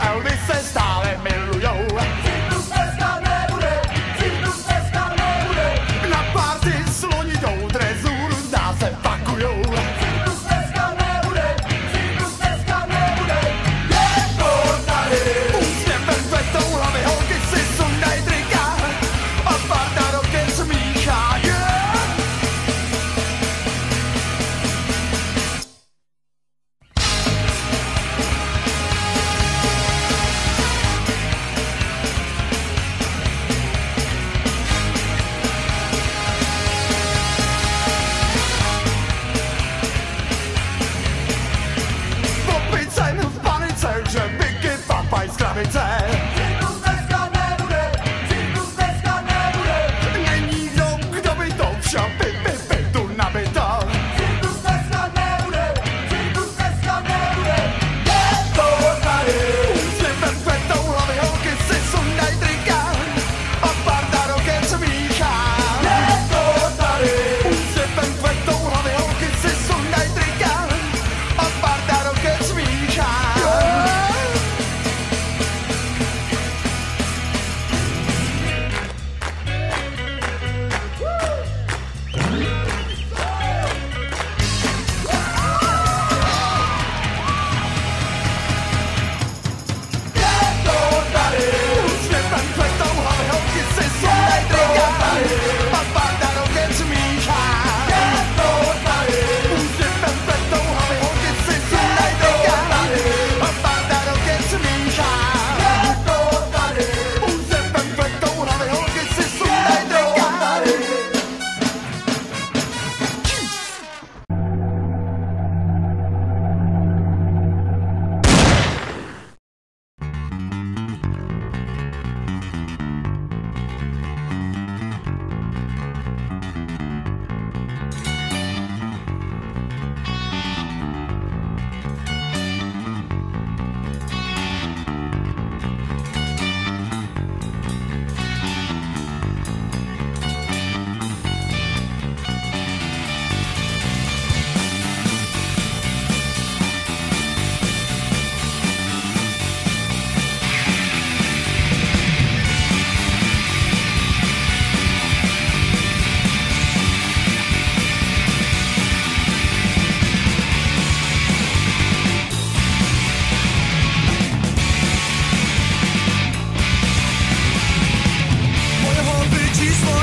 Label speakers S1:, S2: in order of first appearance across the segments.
S1: I'll leave.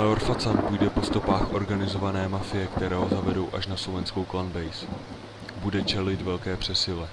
S1: Major Facan půjde po stopách organizované mafie, které ho zavedou až na slovenskou clanbase. Bude čelit velké přesile.